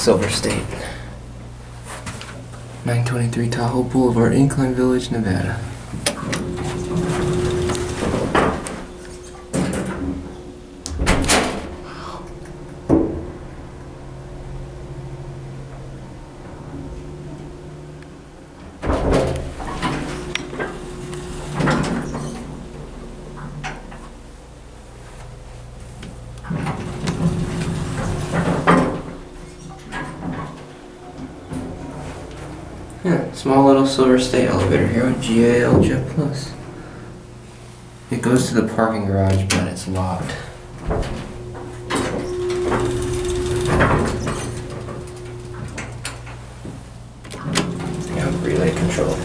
Silver State. 923 Tahoe Boulevard, Incline Village, Nevada. Yeah, small little Silver State elevator here with GAL Jet Plus. It goes to the parking garage, but it's locked. Yeah, relay control.